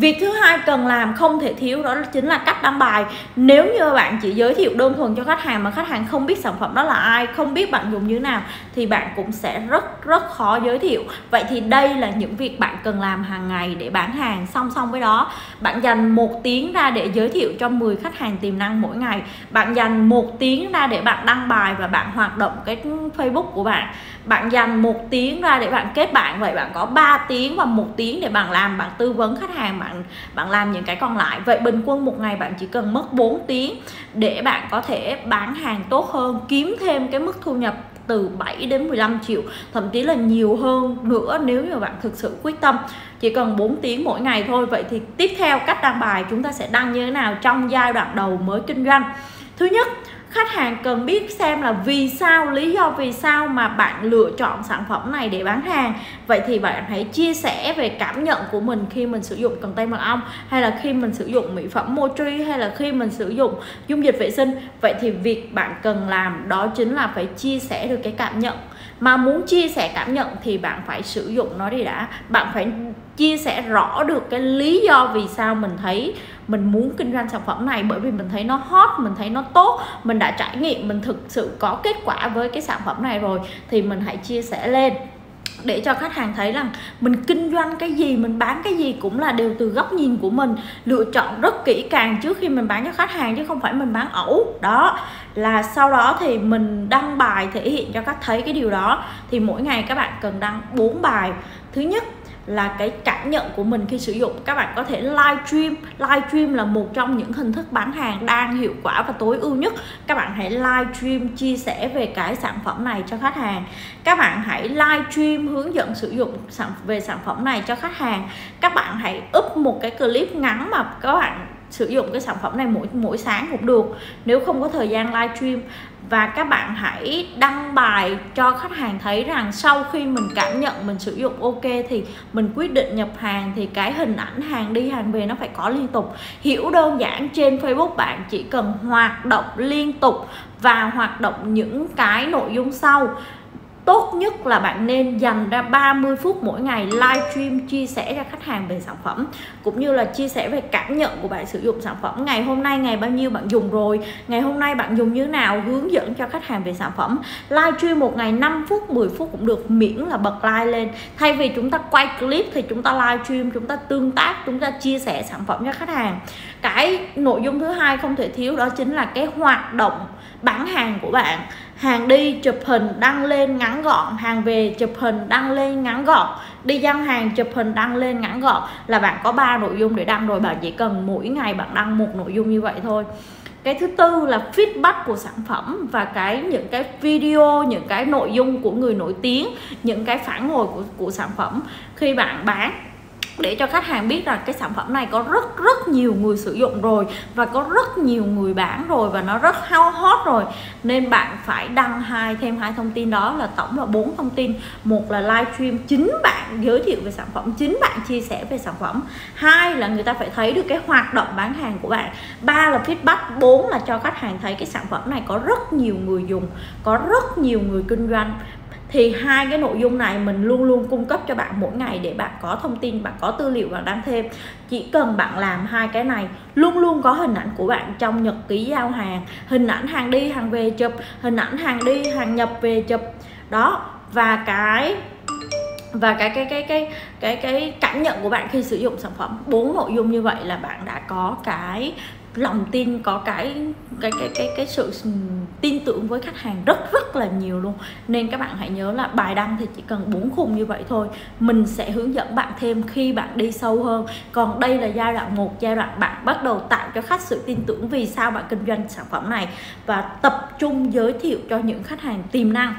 việc thứ hai cần làm không thể thiếu đó chính là cách đăng bài. Nếu như bạn chỉ giới thiệu đơn thuần cho khách hàng mà khách hàng không biết sản phẩm đó là ai, không biết bạn dùng như thế nào, thì bạn cũng sẽ rất rất khó giới thiệu. Vậy thì đây là những việc bạn cần làm hàng ngày để bán hàng song song với đó. Bạn dành một tiếng ra để giới thiệu cho 10 khách hàng tiềm năng mỗi ngày. Bạn dành một tiếng ra để bạn đăng bài và bạn hoạt động cái Facebook của bạn. Bạn dành một tiếng ra để bạn kết bạn. Vậy bạn có 3 tiếng và một tiếng để bạn làm, bạn tư vấn khách hàng bạn bạn làm những cái còn lại. Vậy bình quân một ngày bạn chỉ cần mất 4 tiếng để bạn có thể bán hàng tốt hơn, kiếm thêm cái mức thu nhập từ 7 đến 15 triệu, thậm chí là nhiều hơn nữa nếu như bạn thực sự quyết tâm. Chỉ cần 4 tiếng mỗi ngày thôi. Vậy thì tiếp theo cách đăng bài chúng ta sẽ đăng như thế nào trong giai đoạn đầu mới kinh doanh? Thứ nhất khách hàng cần biết xem là vì sao, lý do vì sao mà bạn lựa chọn sản phẩm này để bán hàng. Vậy thì bạn hãy chia sẻ về cảm nhận của mình khi mình sử dụng cần tây mật ong, hay là khi mình sử dụng mỹ phẩm mochi hay là khi mình sử dụng dung dịch vệ sinh. Vậy thì việc bạn cần làm đó chính là phải chia sẻ được cái cảm nhận. Mà muốn chia sẻ cảm nhận thì bạn phải sử dụng nó đi đã. Bạn phải chia sẻ rõ được cái lý do vì sao mình thấy mình muốn kinh doanh sản phẩm này, bởi vì mình thấy nó hot, mình thấy nó tốt, mình đã trải nghiệm, mình thực sự có kết quả với cái sản phẩm này rồi thì mình hãy chia sẻ lên để cho khách hàng thấy rằng mình kinh doanh cái gì, mình bán cái gì cũng là đều từ góc nhìn của mình, lựa chọn rất kỹ càng trước khi mình bán cho khách hàng chứ không phải mình bán ẩu. Đó, là sau đó thì mình đăng bài thể hiện cho khách thấy cái điều đó. Thì mỗi ngày các bạn cần đăng 4 bài. Thứ nhất là cái cảm nhận của mình khi sử dụng. Các bạn có thể live stream live stream là một trong những hình thức bán hàng đang hiệu quả và tối ưu nhất. Các bạn hãy live stream, chia sẻ về cái sản phẩm này cho khách hàng. Các bạn hãy live stream hướng dẫn sử dụng sản, về sản phẩm này cho khách hàng. Các bạn hãy up một cái clip ngắn mà các bạn sử dụng cái sản phẩm này mỗi mỗi sáng cũng được. Nếu không có thời gian livestream và các bạn hãy đăng bài cho khách hàng thấy rằng sau khi mình cảm nhận mình sử dụng ok thì mình quyết định nhập hàng thì cái hình ảnh hàng đi hàng về nó phải có liên tục. Hiểu đơn giản trên Facebook bạn chỉ cần hoạt động liên tục và hoạt động những cái nội dung sau tốt nhất là bạn nên dành ra 30 phút mỗi ngày livestream chia sẻ cho khách hàng về sản phẩm, cũng như là chia sẻ về cảm nhận của bạn sử dụng sản phẩm. Ngày hôm nay ngày bao nhiêu bạn dùng rồi, ngày hôm nay bạn dùng như thế nào, hướng dẫn cho khách hàng về sản phẩm. Livestream một ngày 5 phút 10 phút cũng được, miễn là bật like lên. Thay vì chúng ta quay clip thì chúng ta livestream chúng ta tương tác, chúng ta chia sẻ sản phẩm cho khách hàng. Cái nội dung thứ hai không thể thiếu đó chính là cái hoạt động bán hàng của bạn hàng đi, chụp hình, đăng lên, ngắn gọn. Hàng về, chụp hình, đăng lên, ngắn gọn. Đi giao hàng, chụp hình, đăng lên, ngắn gọn. Là bạn có ba nội dung để đăng rồi, bạn chỉ cần mỗi ngày bạn đăng một nội dung như vậy thôi. Cái thứ tư là feedback của sản phẩm và cái, những cái video, những cái nội dung của người nổi tiếng, những cái phản hồi của của sản phẩm khi bạn bán để cho khách hàng biết rằng cái sản phẩm này có rất rất nhiều người sử dụng rồi và có rất nhiều người bán rồi và nó rất hao hot rồi. Nên bạn phải đăng hai, thêm hai thông tin đó là tổng là bốn thông tin. Một là livestream chính bạn giới thiệu về sản phẩm, chính bạn chia sẻ về sản phẩm. Hai là người ta phải thấy được cái hoạt động bán hàng của bạn. Ba là feedback. Bốn là cho khách hàng thấy cái sản phẩm này có rất nhiều người dùng, có rất nhiều người kinh doanh thì hai cái nội dung này mình luôn luôn cung cấp cho bạn mỗi ngày để bạn có thông tin, bạn có tư liệu, bạn đăng thêm. Chỉ cần bạn làm hai cái này, luôn luôn có hình ảnh của bạn trong nhật ký giao hàng. Hình ảnh hàng đi, hàng về chụp, hình ảnh hàng đi, hàng nhập về chụp. Đó, và cái và cái cái cái cái cái cái cảm nhận của bạn khi sử dụng sản phẩm, bốn nội dung như vậy là bạn đã có cái lòng tin, có cái cái cái cái cái sự tin tưởng với khách hàng rất rất là nhiều luôn. Nên các bạn hãy nhớ là bài đăng thì chỉ cần bốn khung như vậy thôi. Mình sẽ hướng dẫn bạn thêm khi bạn đi sâu hơn. Còn đây là giai đoạn một, giai đoạn bạn bắt đầu tạo cho khách sự tin tưởng vì sao bạn kinh doanh sản phẩm này. Và tập trung giới thiệu cho những khách hàng tiềm năng.